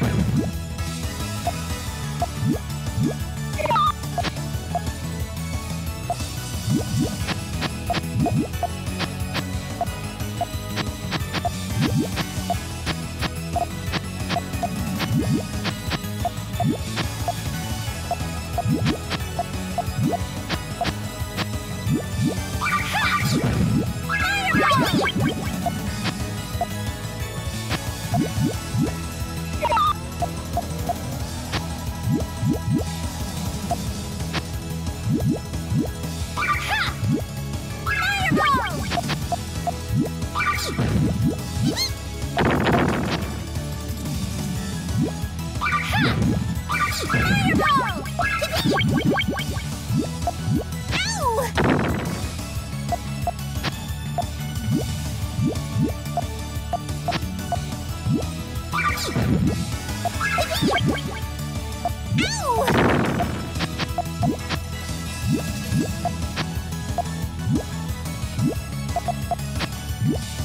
Yeah. Ow! Yeah.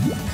you